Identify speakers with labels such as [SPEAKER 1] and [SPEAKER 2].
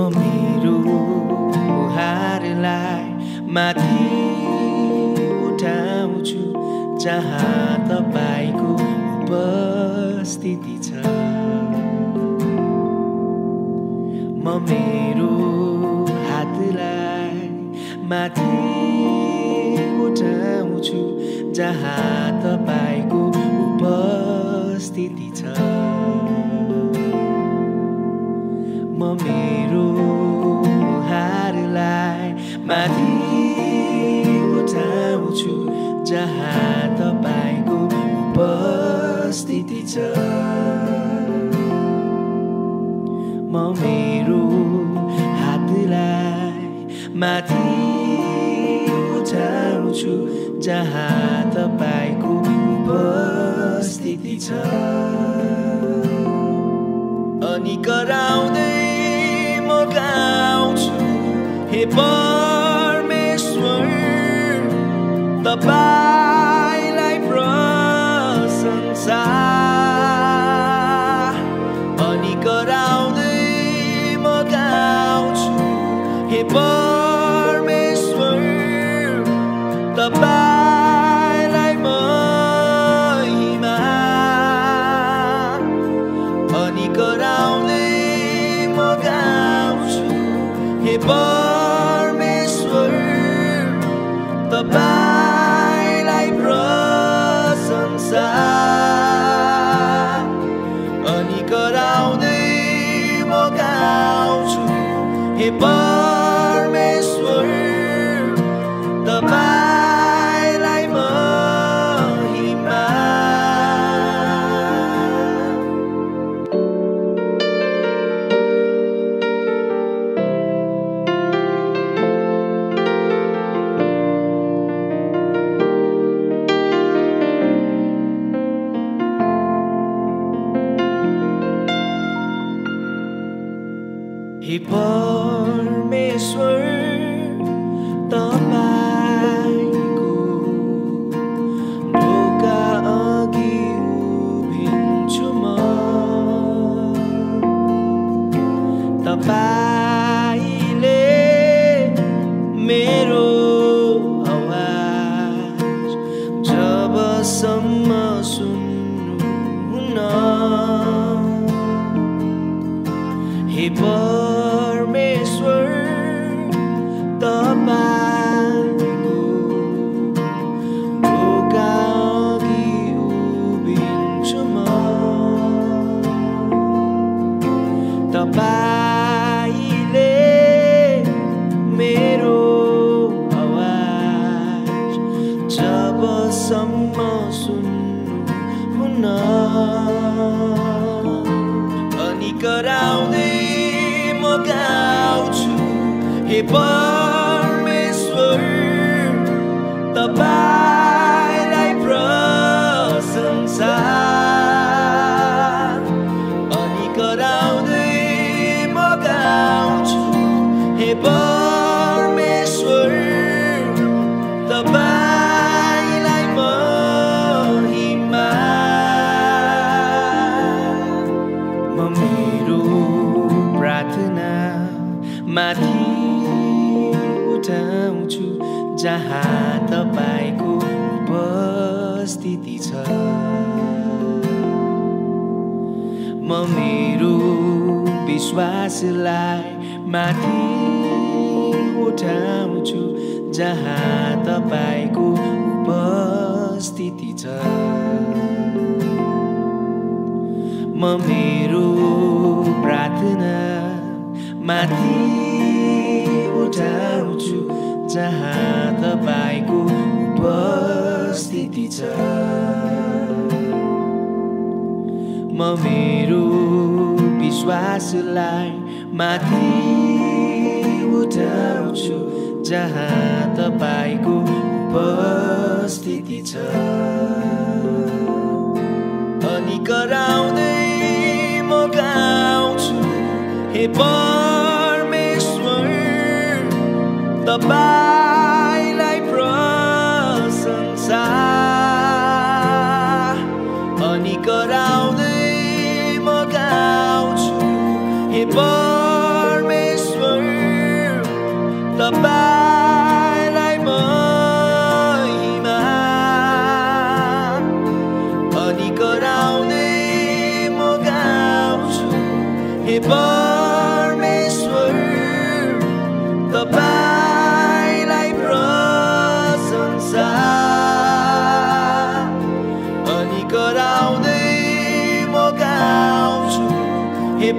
[SPEAKER 1] म मेरो हारलाई माथि उठाउँछु जहाँ तपाईँको उपस्थिति छ। म मेरो हातलाई माथि उठाउँछु जहाँ तपाईँ जहाँ तपाईँको उपस्थिति छ। म मेरो हातलाई माथि उठाउँछु जहाँ तपाईँको उपस्थिति छ। अनि कराउँदै म गाउँछु हे तपाईँलाई प्रशंसा अनि कराउँदै म गाउँछु हे परमेश्वर तपाईँलाई महिमा अनि कराउँदै म गाउँछु हे परमेश्वर तपाईँलाई तपाईँलाई महिमा हे परमेश्वर तपाईँले मेरो आवाज जबसम्म सुन्नुहुन्न अनि कराउँदै म गाउँछु। हे माथि उठाउँछु जहाँ तपाईँको उपस्थिति छ। म मेरो विश्वासलाई माथि उठाउँछु जहाँ तपाईँको उपस्थिति छ। म मेरो माथि उठाउँछु जहाँ तपाईँको उपस्थिति छ म मेरो विश्वासलाई माथि उठाउँछु जहाँ तपाईँको उपस्थिति छ। अनि कराउँदै हे परमेश्वर तपाईँलाई प्रशंसा अनि कराउँदै म गाउँछु हे परमेश्वर तपाईँलाई महिमा अनि कराउँदै म हे परमेश्वर तपाईँलाई प्रशंसा अनि कराउँदै म गाउँछु हे